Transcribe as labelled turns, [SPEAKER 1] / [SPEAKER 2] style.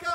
[SPEAKER 1] cut.